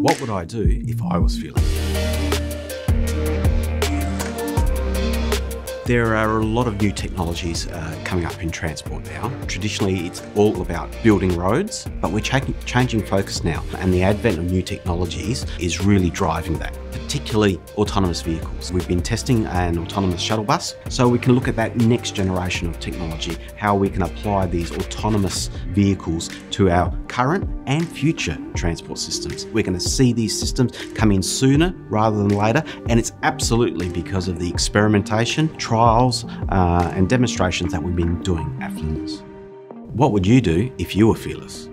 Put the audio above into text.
What would I do if I was fearless? There are a lot of new technologies uh, coming up in transport now. Traditionally, it's all about building roads, but we're ch changing focus now, and the advent of new technologies is really driving that, particularly autonomous vehicles. We've been testing an autonomous shuttle bus, so we can look at that next generation of technology, how we can apply these autonomous vehicles to our current and future transport systems. We're going to see these systems come in sooner rather than later, and it's absolutely because of the experimentation, trials, uh, and demonstrations that we've been doing at Flinders. What would you do if you were fearless?